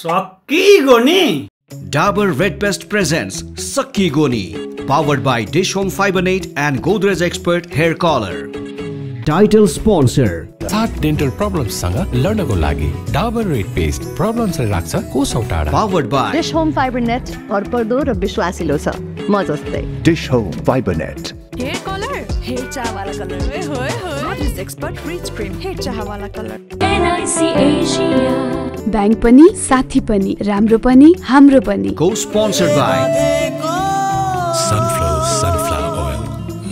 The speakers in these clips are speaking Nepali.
सकिगयो नि Dabur Red Best presents Sakki Goni, powered by Dish Home Fiber Net and Godrej Expert Hair Color. Title sponsor सात डेन्टल प्रब्लम्ससँग लड्नको लागि डाबर रेड पेस्ट प्रब्लम्सलाई राख्छ कोसौँ टाढा powered by Dish Home Fibre Net भरपर्दो र विश्वासिलो छ म जस्तै Dish Home Fiber Net. Hair colour hair चाह वाला कलर होए होए एक्सपर्ट रिच क्रीम हेयर चाह वाला कलर NIC Asia. ब्याङ्क पनि साथी पनि राम्रो पनि हाम्रो पनि co-sponsored by sunflower sunflower oil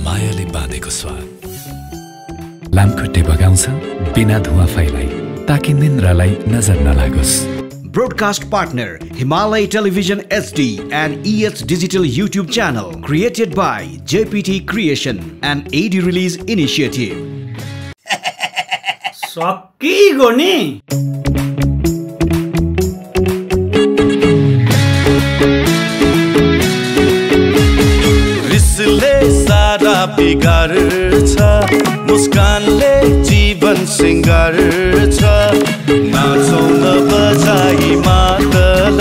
मायाले बाँधेको स्वाद लामखुट्टे बगाउँछ बिना धुवा फैलाई ताकि निन्द्रालाई नजर नलागोस् broadcast partner Himalay Television HD and EH Digital YouTube channel created by JPT Creation and AD Release Initiative. नि बिगार्छ मुस्कानले जीवन सिङ्गार्छ नाचौँ न बजाई मादल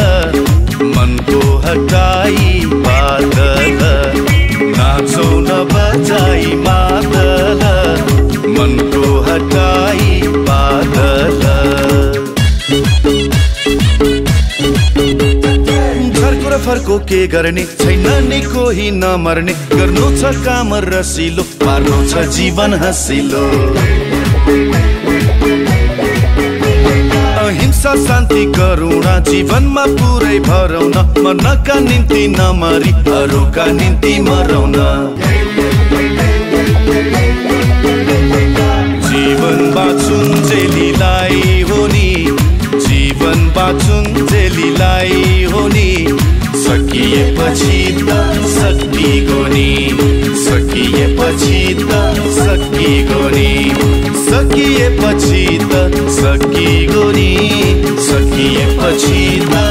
मनको हटाई बादल के गर्ने? छैन नि कोही नमर्ने। गर्नु छ काम रसिलो पार्नु छ जीवन हँसिलो। अहिंसा शान्ति करुणा जीवनमा पुरै भरौँ न मर्नका निम्ति नमरी अरूका निम्ति मरौँ न जीवन बाँचुन् जेलीलाई हो नि। जीवन बाँचुन् जेलीलाई हो नि। सकिएपछि त सकिगो नि। सकिएपछि त सकिगो नि। सकिएपछि त सकिगो नि। सकिएपछि त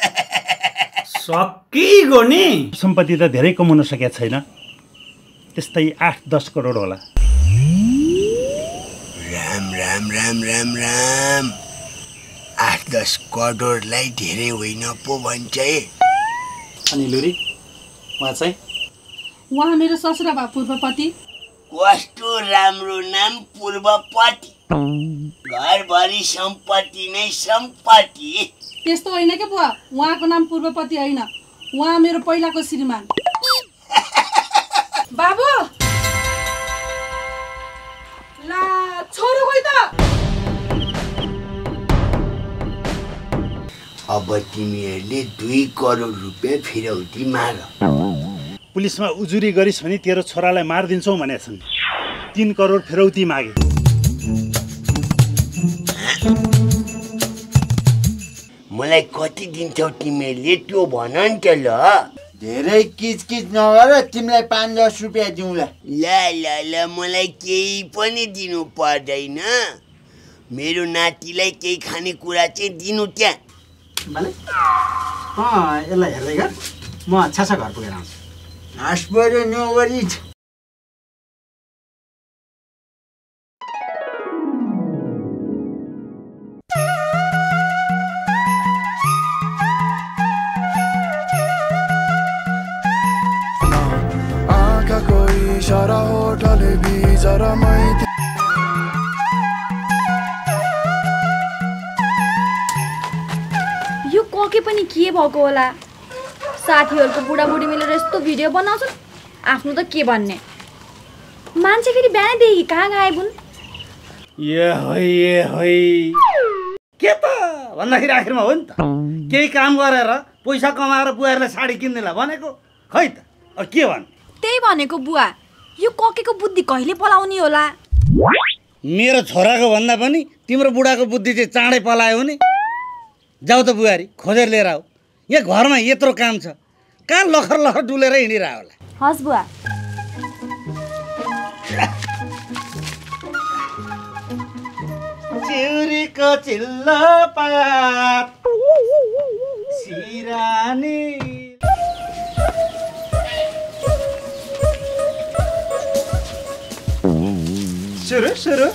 सकिगयो नि। सम्पत्ति त धेरै कमाउन सकेका छैन। त्यस्तै आठ दस करोड होला। राम राम राम राम राम। आठ दस करोडलाई धेरै होइन पो भन्छ है अनि लुरी उहाँ चाहिँ? उहाँ मेरो ससुरा भा पूर्वपति। कस्तो राम्रो नाम पूर्वपति। घरभरि सम्पत्ति नै सम्पत्ति। त्यस्तो होइन क्या बुवा? उहाँको नाम पूर्वपति होइन। उहाँ मेरो पहिलाको श्रीमान। बाबु! ला छोरो खोइ त! अब तिमीहरूले दुई करोड रुपियाँ फिरौती माग पुलिसमा उजुरी गरिस् भने तेरो छोरालाई मारिदिन्छौ भनेका छन् तिन करोड फिरौती मागे। मलाई कति दिन्छौ तिमीहरूले त्यो भन नि त ल। धेरै किचकिच नगर तिमीलाई पाँच दस रुपियाँ दिउँला। ल ल ल मलाई केही पनि दिनु पर्दैन। मेरो नातिलाई केही खानेकुरा चाहिँ दिनु त्यहाँ यसलाई हेर्दै गर। म छासा घर पुगेर आउँछु। हाँस पऱ्यो नगरी आँखाको इसारा होटले माइती कके पनि के भएको होला? साथीहरूको बुढाबुढी मिलेर यस्तो भिडियो बनाउँछन्? आफ्नो त के भन्ने? मान्छे फेरि बिहानदेखि कहाँ ए है के त? भन्दाखेरि आखिरमा हो नि त। केही काम गरेर पैसा कमाएर बुहारीलाई साडी किन्नेलाई भनेको? खै त? अब के भन्ने? त्यही भनेको बुवा। यो ककेको बुद्धि कहिले पलाउने होला? मेरो छोराको भन्दा पनि तिम्रो बुढाको बुद्धि चाहिँ चाँडै पलायो नि। जाऊ त बुहारी खोजेर लिएर आऊ। यहाँ घरमा यत्रो काम छ। कहाँ लखर लखर डुलेर हिँडिरह होला? हस् बुवा। चिउरीको चिल्लो पात सिरानी। सुरु सुरु।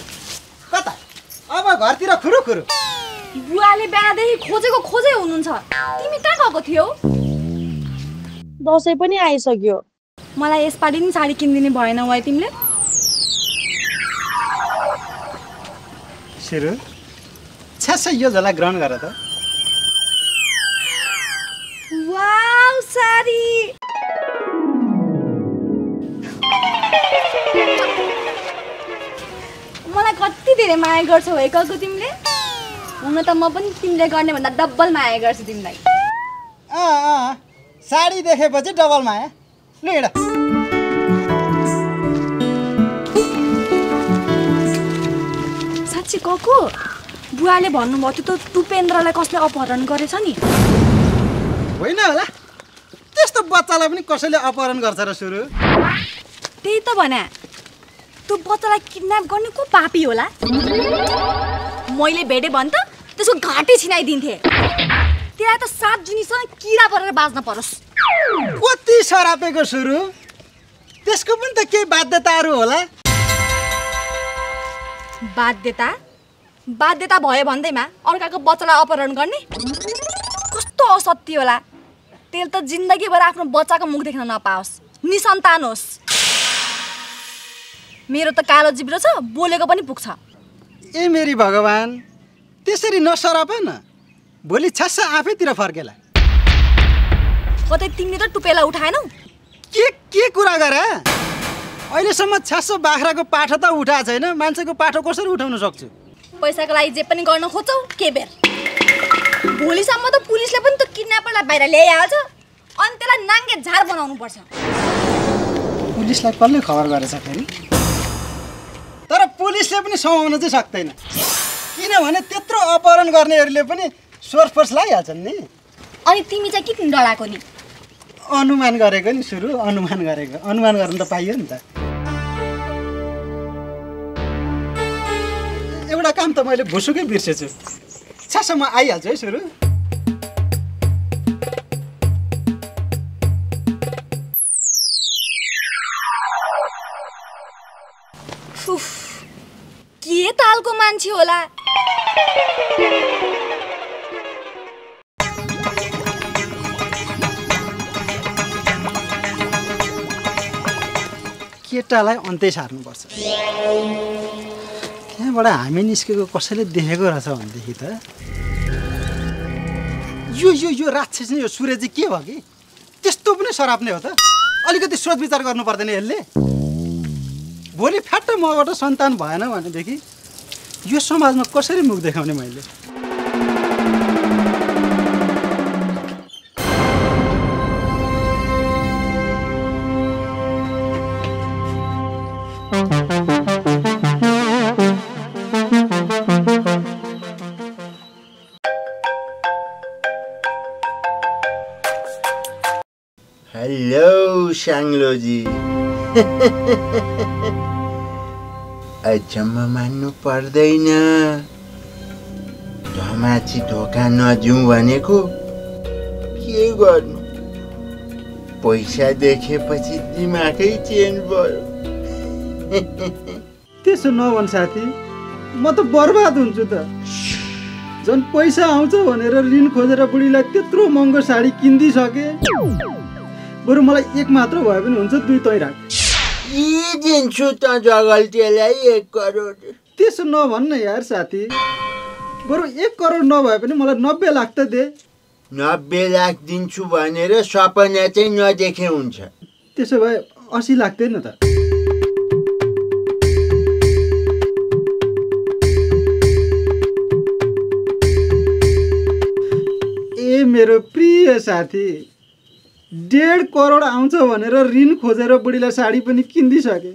कता? अब घरतिर खुरु खुरु। बुवाले बिहादेखि खोजेको खोजै हुनुहुन्छ। तिमी कहाँ गएको थियौ? दसैँ पनि आइसक्यो। मलाई यसपालि नि साडी किनिदिने भएन वाइ तिमीले। सुरु छ्यास यो झोला ग्रहण गर त। वाउ साडी! मलाई कति धेरै माया गर्छौ है कको तिमीले? हुन त म पनि तिमीले गर्ने भन्दा डबल माया गर्छु तिमीलाई। अँ अँ साडी देखेपछि डबल माया। ल हिँड। साँच्ची कको बुवाले भन्नुभयो थियो त टुपेन्द्रलाई कसले अपहरण गरेछ नि? होइन होला। त्यस्तो बच्चालाई पनि कसैले अपहरण गर्छ र सुरु? त्यही त भने। त्यो बच्चालाई किडन्याप गर्ने को पापी होला? मैले भेटेँ भने त त्यसको घाँटी छिनाइदिन्थे। त्यसलाई त सात जुनीसँग किरा परेर बाँच्न परोस्। कति सरापेको सुरु? त्यसको पनि त केही बाध्यताहरू होला। बाध्यता? बाध्यता भयो भन्दैमा अर्काको बच्चालाई अपहरण गर्ने? कस्तो असत्य होला। त्यसले त जिन्दगीभर आफ्नो बच्चाको मुख देख्न नपाओस्। निसन्तान होस्। मेरो त कालो जिब्रो छ बोलेको पनि पुग्छ। ए मेरी भगवान् त्यसरी नसराप न भोलि छ्यास आफैतिर फर्केला। कतै तिमीले त टुपेला उठाएनौ? के के कुरा गर? अहिलेसम्म छ्यासो बाख्राको पाठो त उठाएको छैन मान्छेको पाठो कसरी उठाउन सक्छु? पैसाको लागि जे पनि गर्न खोज्छौ के बेर? भोलिसम्म त पुलिसले पनि त किडन्यापरलाई बाहिर ल्याइहाल्छ। अनि त्यसलाई नाङ्गे झार बनाउनु पर्छ पुलिसलाई कसले खबर गरेछ फेरि? पुलिसले पनि समाउन चाहिँ सक्दैन। किनभने त्यत्रो अपहरण गर्नेहरूले पनि सोर्स फोर्स लगाइहाल्छन् नि। अनि तिमी चाहिँ किन डराएको नि? अनुमान गरेको नि सुरु अनुमान गरेको। अनुमान गर्नु त पाइयो नि त। एउटा काम त मैले भुसुकै बिर्सेछु। छ्यासम्म आइहाल्छु है सुरु। के तालको मान्छे होला। केटालाई अन्त्य सार्नुपर्छ। त्यहाँबाट हामी निस्केको कसैले देखेको रहेछ भनेदेखि त यो यो यो राक्षस नि यो सूर्यजी के भयो कि? त्यस्तो पनि सराप्ने हो त। अलिकति सोच विचार गर्नु पर्दैन यसले। भोलि फ्याट्ट मबाट सन्तान भएन भनेदेखि यो समाजमा कसरी मुख देखाउने मैले? हेलो साङ्लोजी अचम्म मान्नु पर्दैन धमाची धोका नदिउँ भनेको के गर्नु? पैसा देखेपछि दिमागै चेन्ज भयो। त्यसो नभन् साथी म त बर्बाद हुन्छु त। झन् पैसा आउँछ भनेर ऋण खोजेर बुढीलाई त्यत्रो महँगो साडी किनिदिइसके बरु मलाई एक मात्र भए पनि हुन्छ दुई तै राख दिन्छु त जगल्टेलाई एक करोड। त्यसो नभन्न यार साथी। बरु एक करोड नभए पनि मलाई नब्बे लाख त दे। नब्बे लाख दिन्छु भनेर सपना चाहिँ नदेखे हुन्छ। त्यसो भए असी लाख दे न त। ए मेरो प्रिय साथी डेढ करोड आउँछ भनेर ऋण खोजेर बुढीलाई साडी पनि किनिदिइसके।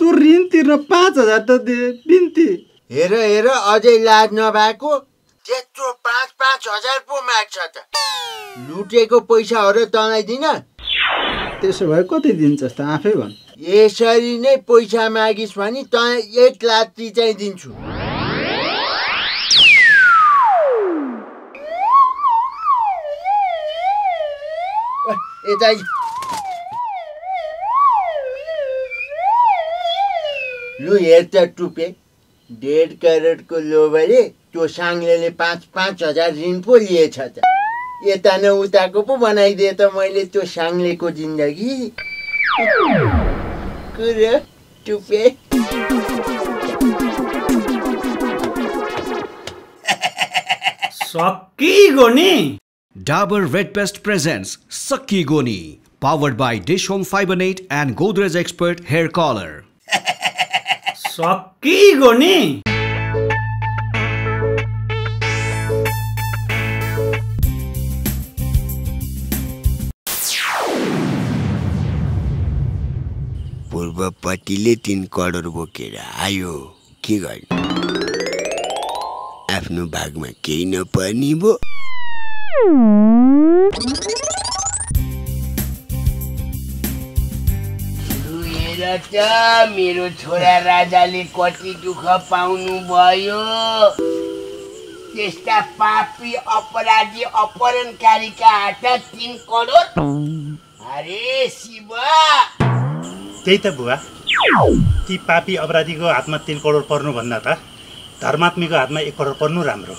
तँ ऋण तिर्न पाँच हजार त दे बिन्ती। हेर हेर अझै लाज नभएको? त्यत्रो पाँच पाँच हजार पो माग्छ त। लुटेको पैसाहरू तँलाई दिन? त्यसो भए कति दिन्छस् त? आफै भन्। यसरी नै पैसा मागिस् भने तँ एक लात्ती चाहिँ दिन्छु। यता। लु हेर त टुपे डेढ करोडको लोभले त्यो साङ्लेले पाँच पाँच हजार ऋण पो लिएछ त यता न उताको पो बनाइदिए त मैले त्यो साङ्लेको जिन्दगी कुरो टुपे सकिगयो नि Dabur Red Pest presents Sakki Goni, powered by Dish Home Fiber Net and Godrej Expert Hair Color. सकिगयो नि पूर्वपट्टिले तिन करोड बोकेर आयो के गर्नु आफ्नो भागमा केही नपर्ने भो हेर त मेरो छोरा राजाले कति दुःख पाउनु भयो त्यस्ता पापी अपराधी अपहरणकारीका हात तिन करोड। अरे शिव! त्यही त बुवा। ती पापी अपराधीको हातमा तिन करोड पर्नुभन्दा त धर्मात्मीको हातमा एक करोड पर्नु राम्रो।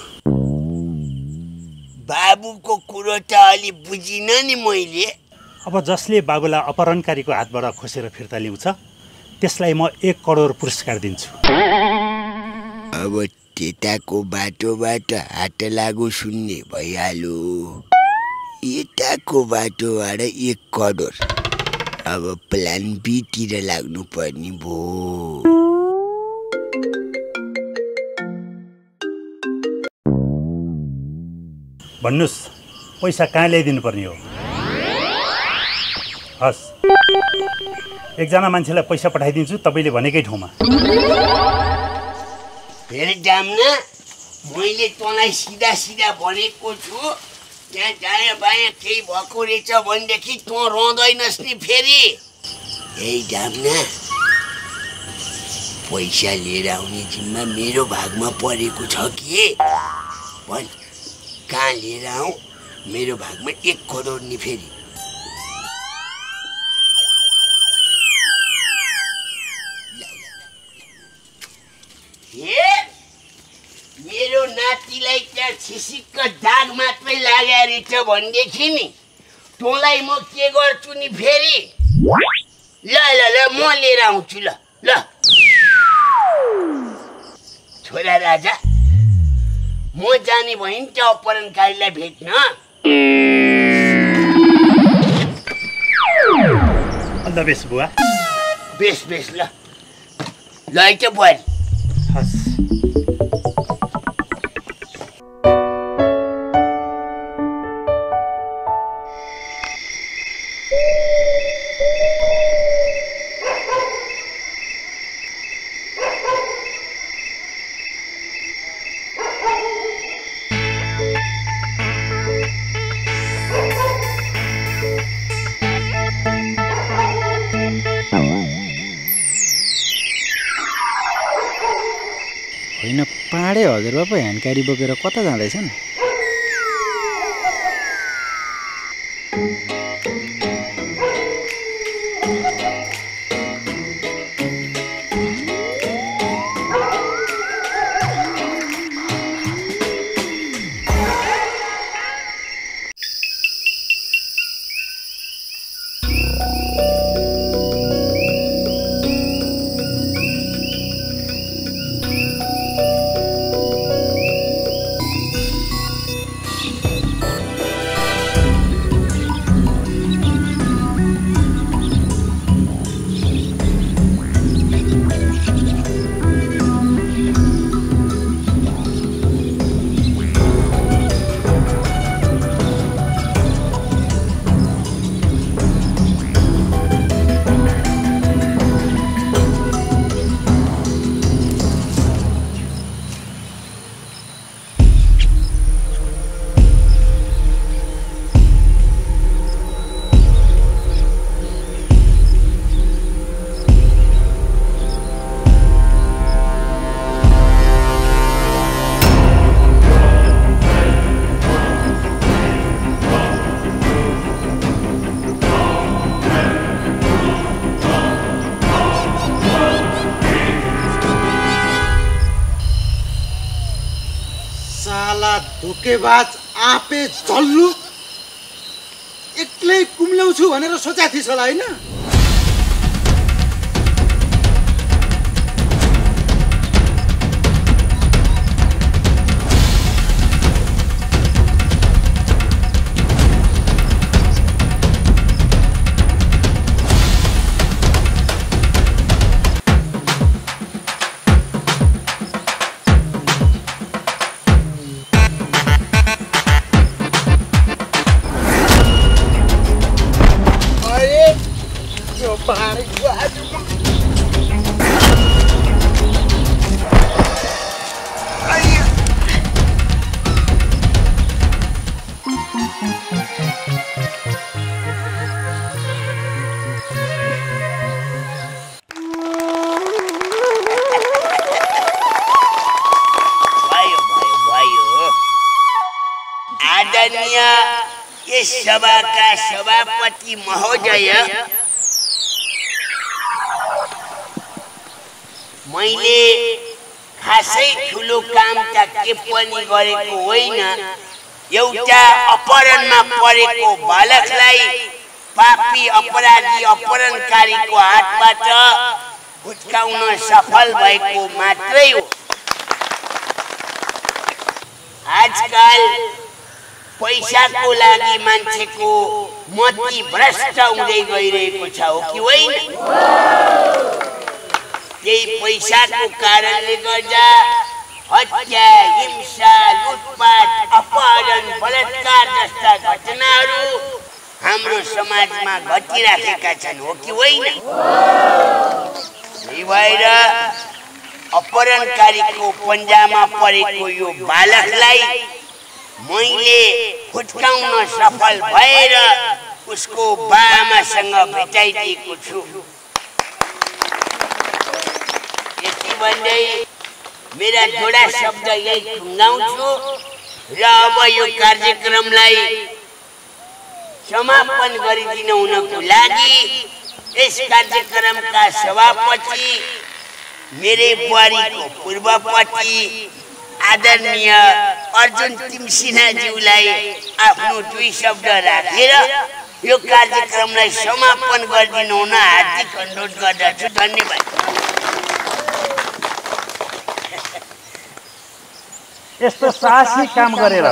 बाबुको कुरो त अलि बुझिनँ नि मैले। अब जसले बाबुलाई अपहरणकारीको हातबाट खोसेर फिर्ता ल्याउँछ त्यसलाई म एक करोड पुरस्कार दिन्छु। अब त्यताको बाटोबाट हात लागु सुन्ने भइहाल्यो। यताको बाटोबाट एक करोड। अब प्लान बीतिर लाग्नु पर्ने भन्नुहोस् पैसा कहाँ ल्याइदिनु पर्ने हो? हस्। एकजना मान्छेलाई पैसा पठाइदिन्छु तपाईँले भनेकै ठाउँमा। फेरि जाम्न मैले तँलाई सिधा सिधा भनेको छु त्यहाँ दायाँ बायाँ केही भएको रहेछ भनेदेखि तँ रहँदैनस् नि फेरि। ए जाम्ना पैसा लिएर आउने जिम्मा मेरो भागमा परेको छ कि? भन्। कहाँ लिएर आऊ? मेरो भागमा एक करोड नि फेरि। मेरो नातिलाई त्यहाँ छिसिक्क दाग मात्रै लागेको रहेछ भनेदेखि नि तँलाई म के गर्छु नि फेरि? ल ल ल म लिएर आउँछु ल ल। छोरा राजा म जाने भयो नि त्यो अपहरणकारीलाई भेट्न। अन्त बेस बुवा। बेस बेस ल। ल है त बुहारी हस्। होइन पाडे हजुरबा पो ह्यान्डकारी बोकेर कता जाँदैछन्? धोकेबाज आँपे झल्लु। एक्लै कुम्ल्याउँछु भनेर सोचेको थिइस् होला होइन? सभाका सभापति महोदय। मैले खासै ठुलो काम त के पनि गरेको होइन। एउटा अपहरणमा परेको बालकलाई पापी अपराधी अपहरणकारीको हातबाट हुत्काउन सफल भएको मात्रै हो। आजकल पैसाको लागि मान्छेको मति भ्रष्ट हुँदै गइरहेको छ हो कि होइन? त्यही पैसाको कारणले गर्दा हत्या हिंसा लुटपाट अपहरण बलात्कार जस्ता घटनाहरू हाम्रो समाजमा घटिराखेका छन् हो कि होइन? त्यही भएर अपहरणकारीको पन्जामा परेको यो बालकलाई मैले हुत्काउन सफल भएर उसको बाआमासँग भेटाइदिएको छु। यति भन्दै मेरा जोडा शब्द यही टुङ्गाउँछु र अब यो कार्यक्रमलाई समापन गरिदिन हुनको लागि यस कार्यक्रमका सभापति मेरे बुहारीको पूर्वपति आदरणीय अर्जुन तिमसिन्हाज्यूलाई आफ्नो दुई शब्द राखेर यो कार्यक्रमलाई समापन गरिदिनु हुन हार्दिक अनुरोध गर्दछु। धन्यवाद। यस्तो साहसी काम गरेर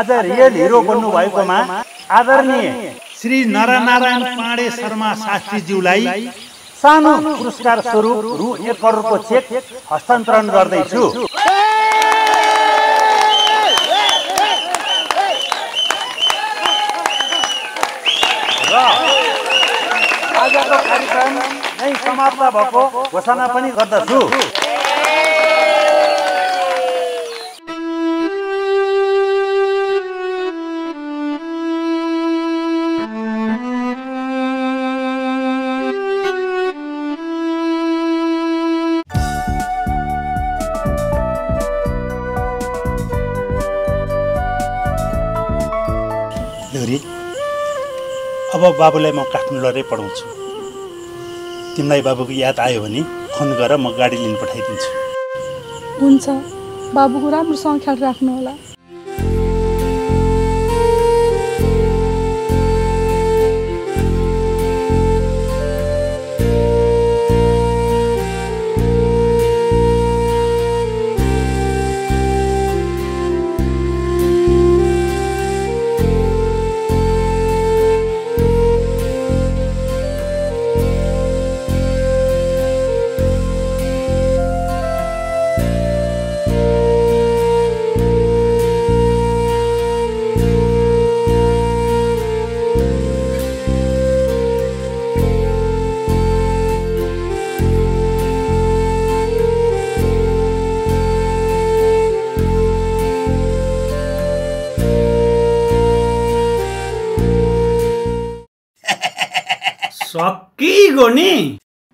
आज रियल हिरो बन्नु भएकोमा आदरणीय श्री नरनारायण पाण्डे शर्मा शास्त्रीज्यूलाई सानो पुरस्कार स्वरूप रु एक करोडको चेक हस्तान्तरण गर्दैछु। कार्यक्रम भएको घोषणा पनि गर्दछु। अब बाबुलाई म काठमाडौँमै पढाउँछु। तिमीलाई बाबुको याद आयो भने फोन गर म गाडी लिन पठाइदिन्छु। हुन्छ। बाबुको राम्रोसँग ख्याल राख्नु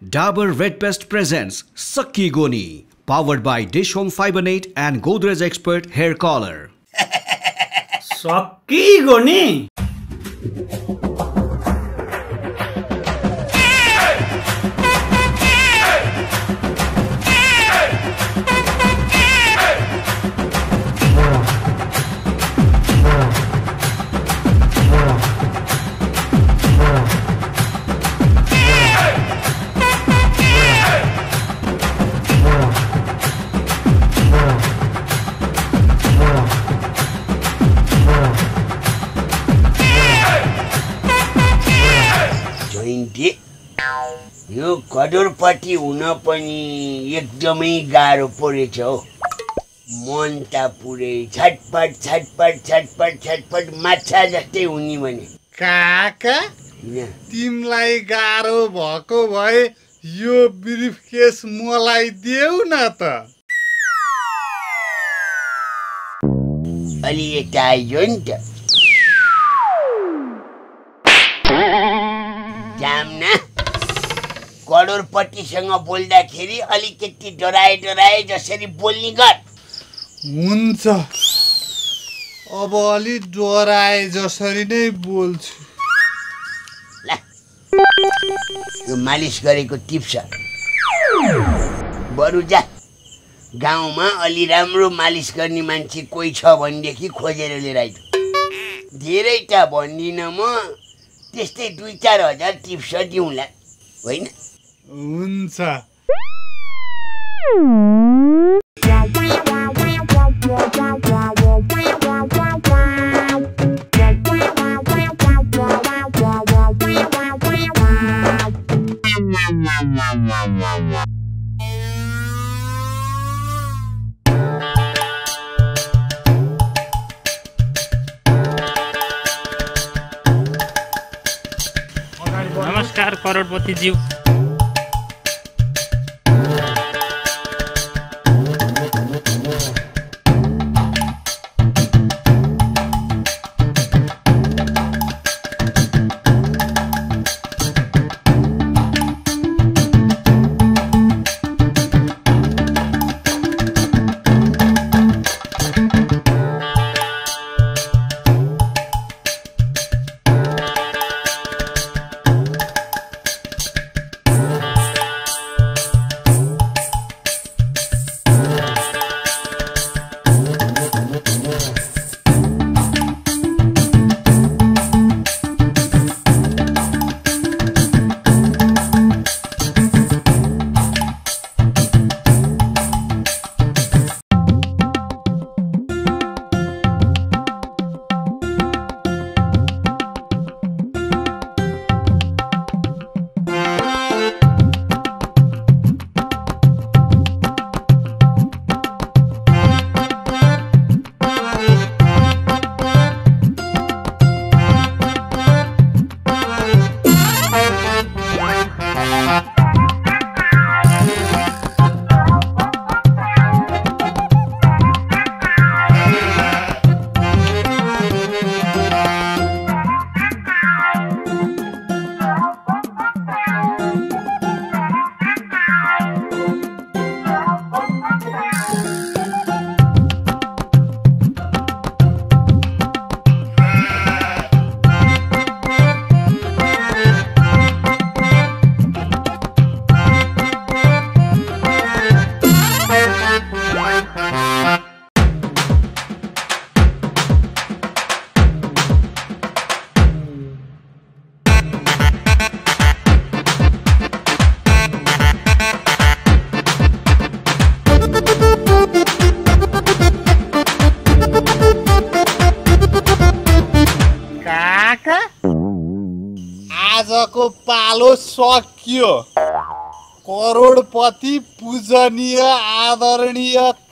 Dabur Red Pest presents Sakki Goni, powered by Dish Home and Godrej Expert Hair Color. Sakki Goni. कठोरपट्टि हुन पनि एकदमै गाह्रो परेछ हौ। मन त पुरै छटपट छटपट छटपट छटपट माछा जस्तै हुने भने। काका तिमीलाई गाह्रो भएको भए यो ब्रिफ केस मलाई देऊ न त। अलि यता आइज नि त। करोडपट्टिसँग बोल्दाखेरि अलिकति डराए डराए जसरी बोल्ने गर हुन्छ। अब अलि डराए जसरी नै बोल्छु। यो मालिस गरेको टिप्स बरु जा। गाउँमा अलि राम्रो मालिस गर्ने मान्छे कोही छ भनेदेखि खोजेर लिएर आइज धेरै त भन्दिनँ म। त्यस्तै दुई चार हजार टिप्स दिउँला। होइन? हुन्छ। नमस्कार करोडपति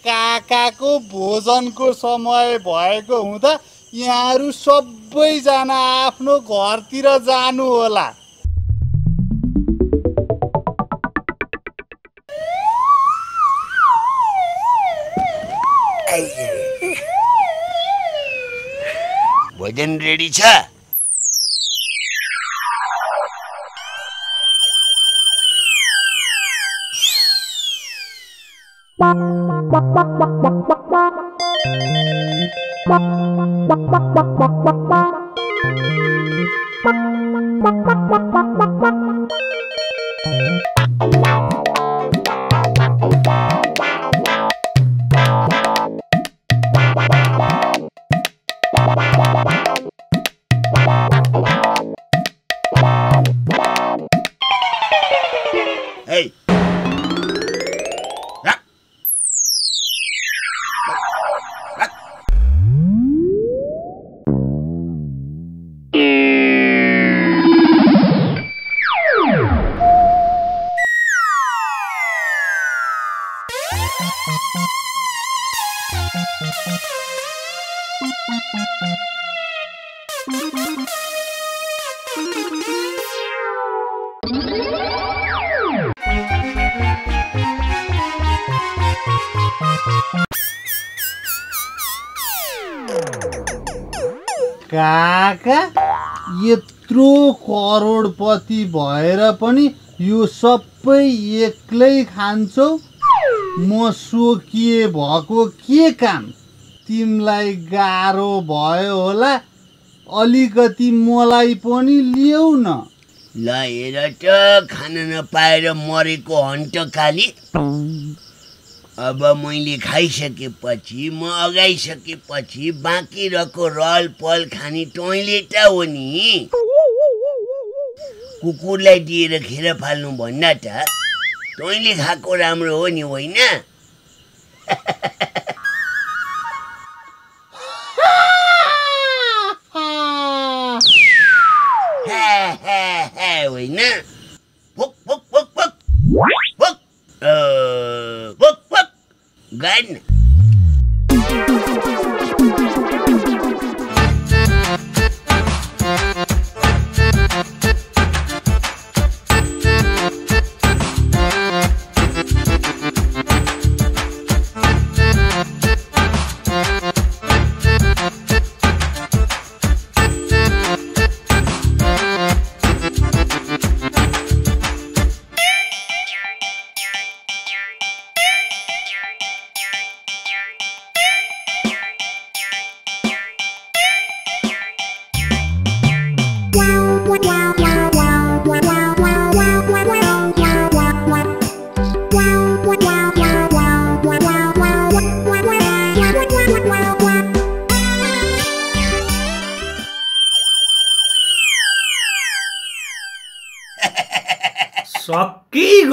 काकाको भोजनको समय भएको हुँदा यहाँहरू सबैजना आफ्नो घरतिर जानु होला भोजन रेडी छ? Bye. काका यत्रो करोडपति भएर पनि यो सबै एक्लै खान्छौ? म सोकिए भएको के काम? तिमीलाई गाह्रो भयो होला। अलिकति मलाई पनि ल्याउ न। ल हेर त खान नपाएर मरेको हन्ट काली अब मैले खाइसकेपछि म अगाइसकेपछि बाँकी रहेको रल पल खाने तैँले त हो नि। कुकुरलाई दिएर खेर फाल्नु भन्दा त तैँले खाएको राम्रो हो नि होइन? होइन पुक पुक पुक पुक पुक अ, पुक पुक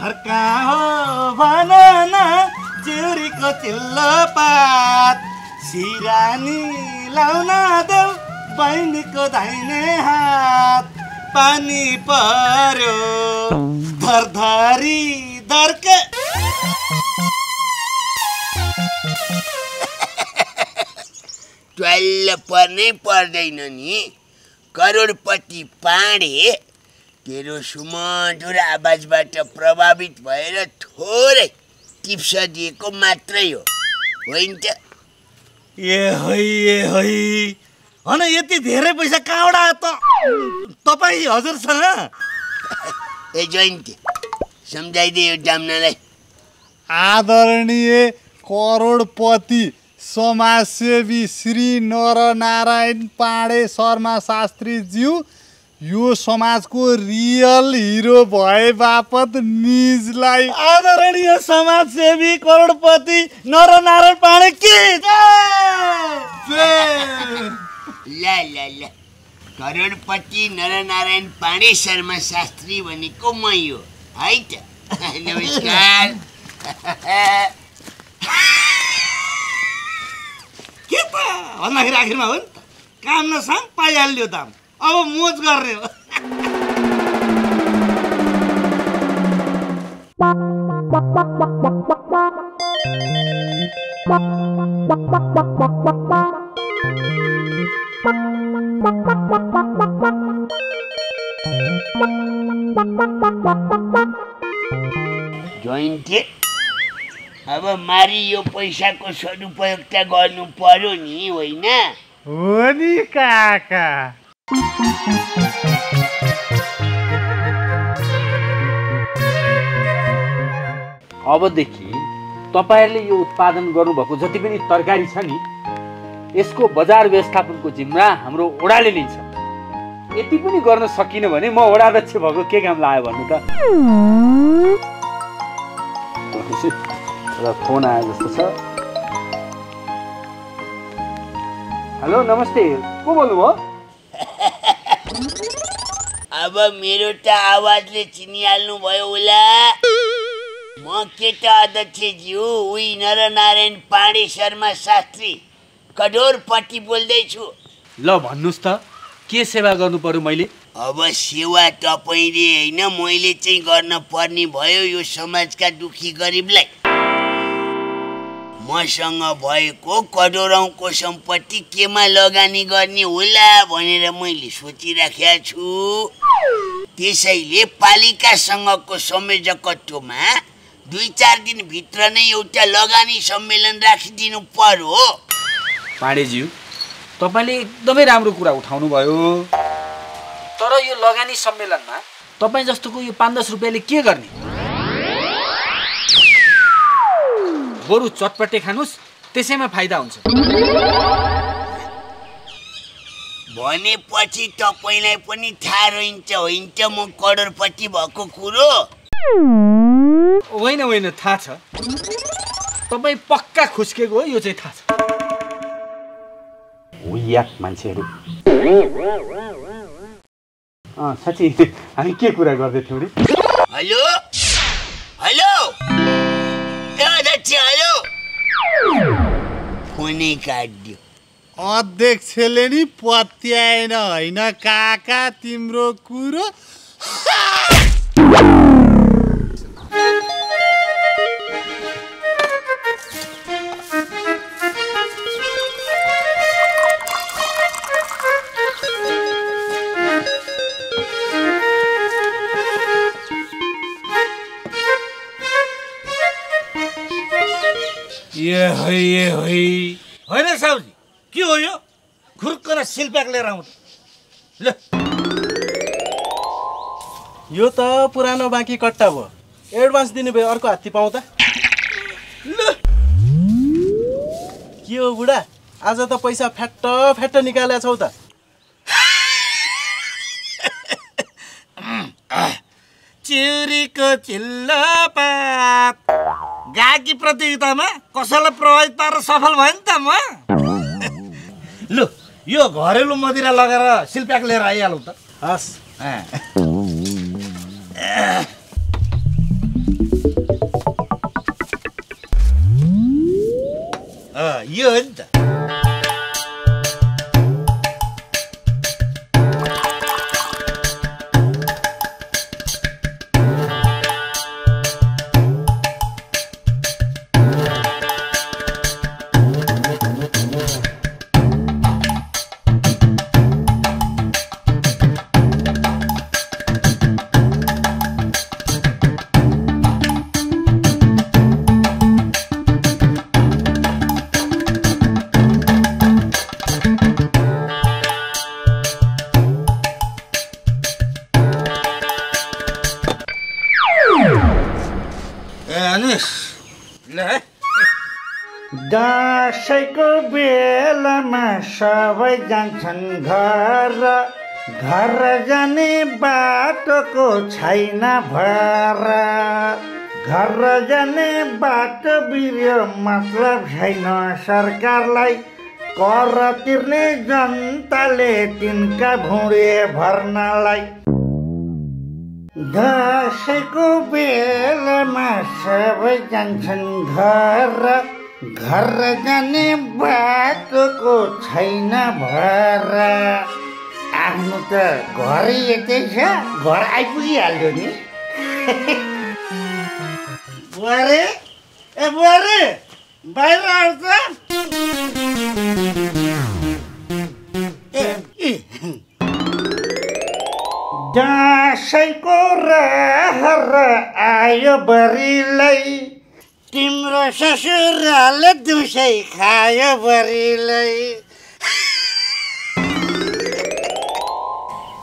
घर हो भन न चिउरीको चिल्लो पात सिरानी लाउन देऊ बहिनीको दाहिने हात। पानी पर्यो धरधरी धर्के ट्वाल्ल पर्नै पर्दैन नि। करोडपति पाँडे तेरो सुमधुर आवाजबाट प्रभावित भएर थोरै टिप्स दिएको मात्रै हो। होइन त? ए है ए है। हन यति धेरै पैसा कहाँबाट आयो त। तपाईँ हजुरसँग ए जयन्ती सम्झाइदे यो जाम्नालाई आदरणीय करोडपति समाजसेवी श्री नरनारायण पाँडे शर्मा शास्त्रीज्यू यो समाजको रियल हिरो भए बापत निजलाई आदरणीय समाजसेवी करोडपति नरनारायण पाण्डे के करोडपति नरनारायण पाण्डे शर्मा शास्त्री भनेको मै हो है त? नमस्कार। के पो भन्दाखेरि आखिरमा हो नि त। काम न साम पाइहाल्यो दाम। अब मोज गर्ने हो जयन्ती अब मारी यो पैसाको सदुपयोग त गर्नु पर्यो नि होइन हो नि काका अबदेखि तपाईँहरूले यो उत्पादन गर्नुभएको जति पनि तरकारी छ नि यसको बजार व्यवस्थापनको जिम्मा हाम्रो ओडाले लिन्छ। यति पनि गर्न सकिनँ भने म ओडाध्यक्ष भएको के काम लाग्यो भन्नु त? फोन आयो जस्तो छ। हेलो नमस्ते। को बोल्नुभयो? अब मेरो त आवाजले चिनिहाल्नु भयो होला। म केटा अध्यक्षज्यू उही नरनारायण पाण्डे शर्मा शास्त्री। कडोरपट्टि बोल्दैछु। ल भन्नुहोस् त के सेवा गर्नु पर्यो मैले? अब सेवा तपाईँले होइन मैले चाहिँ गर्न पर्ने भयो यो समाजका दुखी गरिबलाई। मसँग भएको करोडौँको सम्पत्ति केमा लगानी गर्ने होला भनेर मैले सोचिराखेका छु। त्यसैले पालिकासँगको संयोजकत्वमा दुई चार दिनभित्र नै एउटा लगानी सम्मेलन राखिदिनु पर्यो। पाण्डेज्यू तपाईँले एकदमै राम्रो कुरा उठाउनु भयो तर यो लगानी सम्मेलनमा तपाईँ जस्तोको यो पाँच दस रुपियाँले के गर्ने? बरु चटपटे खानुहोस् त्यसैमा फाइदा हुन्छ। भनेपछि तपाईँलाई पनि थाहा रहन्छ होइन म करोडपति भएको कुरो? होइन होइन थाहा छ। तपाईँ पक्का खुस्केको हो यो चाहिँ थाहा छ। मान्छेहरू। अँ साँच्ची हामी के कुरा गर्दै थियौँ हेलो? हेलो? हेलो? फोनै काटिदियो अध्यक्षले नि पत्याएन होइन काका तिम्रो कुरो? ए है ए है। होइन साउजी के हो यो? खुर्कन सिलप्याक लिएर आउँछ ल। यो त पुरानो बाँकी कट्टा भयो। एडभान्स दिने भए अर्को हात्ती पाउँ त के हो बुढा? आज त पैसा फ्याट्ट फ्याट्ट निकालेका छौ त। चिउरीको चिल्लो पात गाकी प्रतियोगितामा कसैलाई प्रभावित पारेर सफल भयो नि त म। लु यो घरेलु मदिरा लगाएर सिलप्याक लिएर आइहालौँ त। हस्। यो हो नि त। दसैँको बेलामा सबै जान्छन् घर। घर जाने बाटोको छैन भर। घर जाने बाटो बिर्यो मतलब छैन सरकारलाई। कर तिर्ने जनताले तिनका भुँडे भर्नलाई। दसैँको बेलामा सबै जान्छन् घर। घर जाने बाटोको छैन भर। आफ्नो त घरै यतै छ घर आइपुगिहाल्यो नि। बुहारी ए बुहारी बाहिर आउँछ ए दसैँको रहर आयो बरीलाई तिम्रो ससुराले दुसै खायो बरीलाई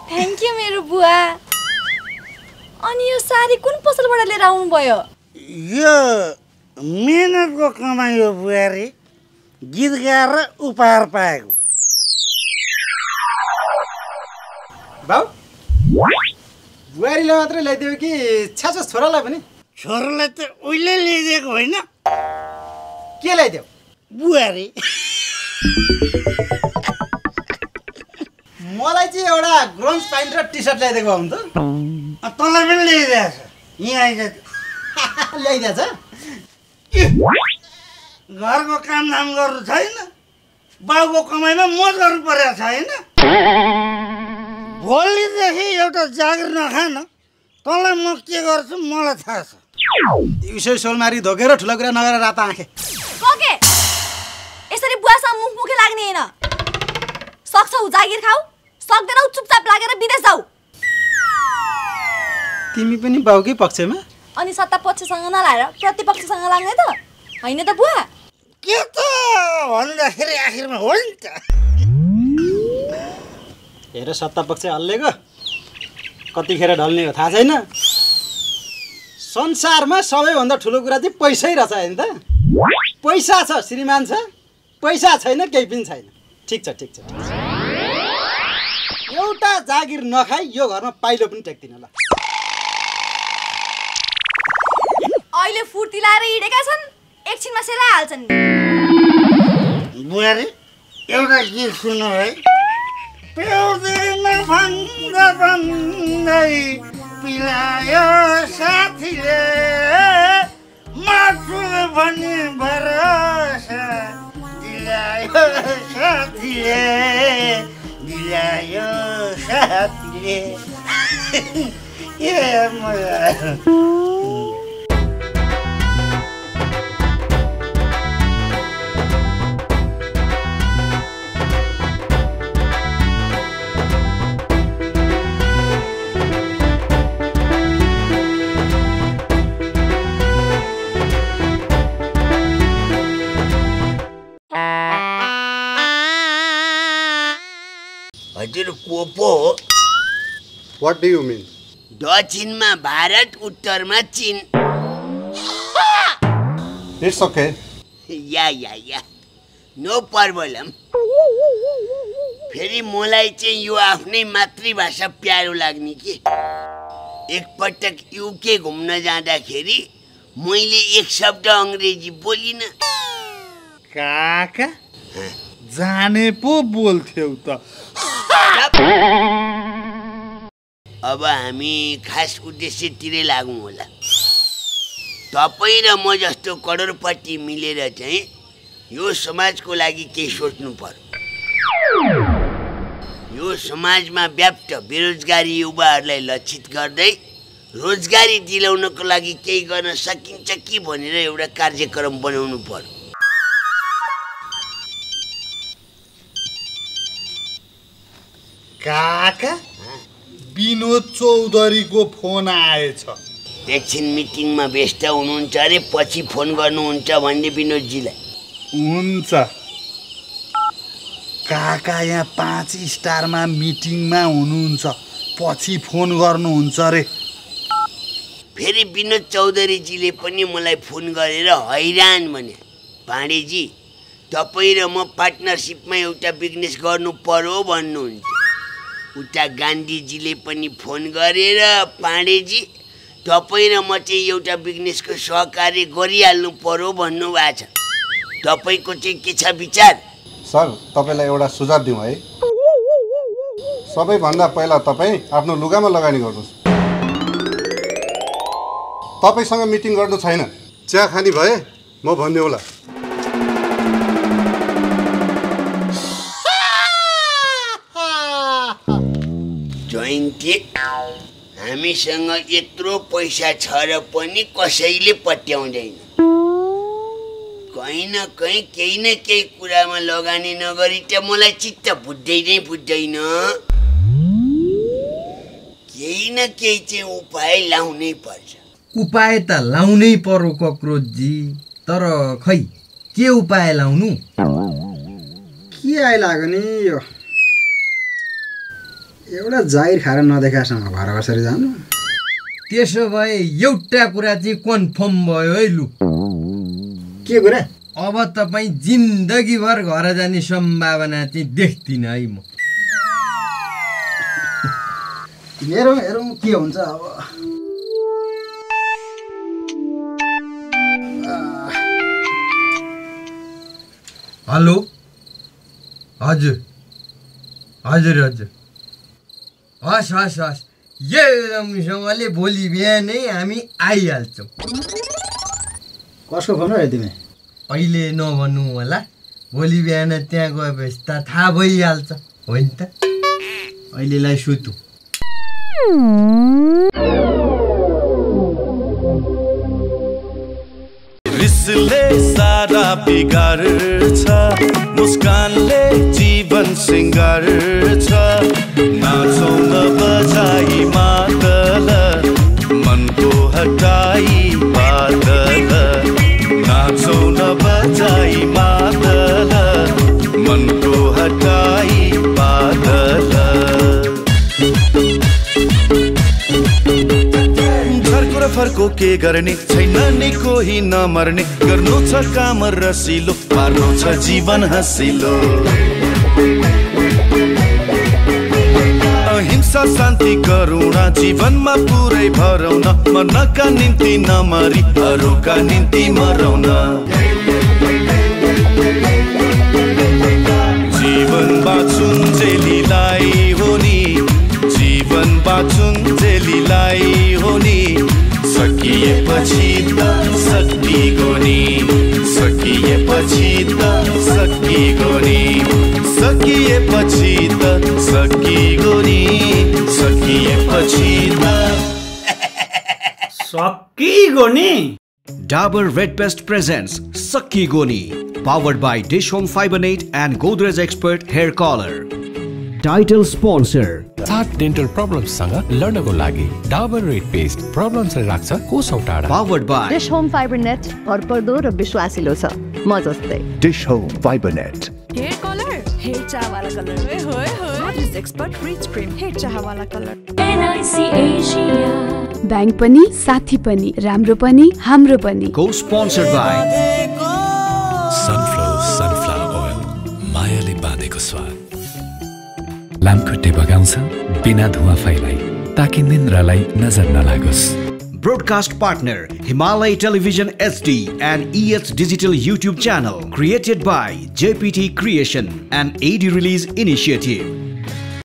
थ्याङ्क यू मेरो बुवा। अनि यो साडी कुन पसलबाट लिएर आउनुभयो? यो मेहनतको कमाइ हो बुहारी गीत गाएर उपहार पाएको। बाउ बुहारीलाई मात्रै ल्याइदियो कि छ्याछ छोरालाई पनि? छोरालाई त उहिले ल्याइदिएको होइन। के ल्याइदियो बुहारी। एउटा ग्रोन्स प्यान्ट र टी सर्ट ल्याइदिएको हुन्थ्यो। तँलाई पनि ल्याइदिएछ यहाँ आइज ल्याइदिएछ घरको कामधाम गर्नु छैन। बाउको कमाइमा म गर्नु परेको छ होइन भोलिदेखि एउटा जागिर नखान। तँलाई म के गर्छु मलाई थाहा छ। दिउँसो सोलमारी धोकेर ठुलो कुरा नगरेर रात आँखे। कके? यसरी बुवासँग मुख मुखे लाग्ने होइन। सक्छौ जागिर खाऊ। सक्दैनौ चुपचाप लागेर विदेश जाऊ। तिमी पनि बाउकै पक्षमा? अनि सत्ता पक्षसँग नलाएर प्रतिपक्षसँग लाग्ने त। होइन त बुवा? के त? भन्दाखेरि आखिरमा हो नि त। हेर सत्ता पक्ष हल्लेको। कतिखेर ढल्ने हो थाहा छैन? संसारमा सबैभन्दा ठुलो कुरा चाहिँ पैसै रहेछ होइन त। पैसा छ श्रीमान छ। पैसा छैन केही पनि छैन। ठिक छ ठिक छ। एउटा जागिर नखाई यो घरमा पाइलो पनि टेक्दिन ल। अहिले फुर्ती लाएर हिँडेका छन्। एकछिनमा सेलाइहाल्छन् बुहारी एउटा गीत सुन्नु है। पिलायो साथीले। माछु भन्ने भरोसा। दिलायो साथीले दिलायो साथीले। ए मजा हजुर को पो हो वाट डु यु मिन दक्षिणमा भारत उत्तरमा चिन। It's okay yeah yeah yeah. No problem फेरि मलाई चाहिँ यो आफ्नै मातृभाषा प्यारो लाग्ने कि? एकपटक युके घुम्न जाँदाखेरि मैले एक शब्द अङ्ग्रेजी बोलिनँ। काका? जाने पो बोल्थ्यौ त। अब हामी खास उद्देश्यतिरै लागौँ होला। तपाईँ र म जस्तो करोडपति मिलेर चाहिँ यो समाजको लागि केही सोच्नु पर्यो। यो समाजमा व्याप्त बेरोजगारी युवाहरूलाई लक्षित गर्दै रोजगारी दिलाउनको लागि केही गर्न सकिन्छ कि भनेर एउटा कार्यक्रम बनाउनु पर्यो। काका? विनोद चौधरीको फोन आएछ। एकछिन मिटिङमा व्यस्त हुनुहुन्छ अरे पछि फोन गर्नुहुन्छ भन्ने विनोदजीलाई। हुन्छ। काका यहाँ पाँच स्टारमा मिटिङमा हुनुहुन्छ पछि फोन गर्नुहुन्छ अरे। फेरि विनोद चौधरीजीले पनि मलाई फोन गरेर हैरान भने पाण्डेजी तपाईँ र म पार्टनरसिपमा एउटा बिजनेस गर्नु पर्यो भन्नुहुन्छ। उता गान्धीजीले पनि फोन गरेर पाण्डेजी तपाईँ र म चाहिँ एउटा बिजनेसको सहकार्य गरिहाल्नु पर्यो भन्नुभएको छ। तपाईँको चाहिँ के छ विचार? सर तपाईँलाई एउटा सुझाव दिउँ है। सबैभन्दा पहिला तपाईँ आफ्नो लुगामा लगानी गर्नुहोस्। तपाईँसँग मिटिङ गर्नु छैन। चिया खाने भए म भन्ने हामीसँग यत्रो पैसा छ र पनि कसैले पट्याउँदैन। कहीँ न कहीँ केही न केही कुरामा लगानी नगरी त मलाई चित्त बुझ्दै नै बुझ्दैन। केही न केही चाहिँ उपाय लाउनै पर्छ। उपाय त लाउनै पर्यो कक्रोचजी तर खै के उपाय लाउनु? के आइलाग्यो नि यो? एउटा जागिर खाएर नदेखासम्म घर कसरी जानु। त्यसो भए एउटा कुरा चाहिँ कन्फर्म भयो है लु। के कुरा? अब तपाईँ जिन्दगीभर घर जाने सम्भावना चाहिँ देख्दिनँ है म। हेरौँ हेरौँ के हुन्छ अब। हेलो? हजुर। हजुर हजुर। हस् हस् हस्। यही राम्रोसँगले भोलि बिहानै हामी आइहाल्छौँ। कसको फोन हो तिमी? अहिले नभन्नु होला। भोलि बिहान त्यहाँ गएपछि त थाहा भइहाल्छ। होइन त? अहिलेलाई सुतु सारा बिगार्छ मुस्कानले जीवन सिङ्गार्छ नाचौँ न बजाई मादल मनको हटाई बादल नाचौँ न बजाई मादल मनको फर्को के गर्ने? छैन नि कोही नमर्ने। गर्नु छ काम रसिलो पार्नु छ जीवन हँसिलो। अहिंसा शान्ति करुणा जीवनमा पुरै भरौँ मनका निम्ति नमरी अरूका निम्ति मरौँ सकिएपछि त सकिगो नि सकिएपछि त सकिगो नि Red Best presents Sakki Goni, powered by Dish Home Fiber Net and Godrej Expert Hair Color. Title sponsor. सात डेन्टल प्रब्लम्ससँग लड्नको लागि डाबर रेड पेस्ट प्रब्लम्सलाई राख्छ कोसौँ टाढा powered by Dish Home Fibre Net भरपर्दो र विश्वासिलो छ म जस्तै Dish Home Fibre Net hair colour hair चाह वाला कलर। में होए होए models expert rich cream hair चाह वाला कलर। एनआइसी एसिया ब्याङ्क पनि साथी पनि राम्रो पनि हाम्रो पनि। Co-sponsored by सनफ्लो सनफ्लावर ओइल मायाले बाँधेको स्वाद। लामखुट्टे बगाउँछ बिना धुवा फैलाई ताकि निन्द्रालाई नजर नलागोस्। Broadcast partner Himalay Television SD and ES Digital YouTube channel created by JPT Creation and AD Release Initiative.